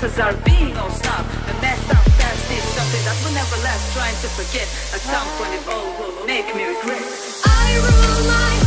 SSRB, no stop. The messed up past is something that will never last. Trying to forget at some point it all will make me regret. I rule my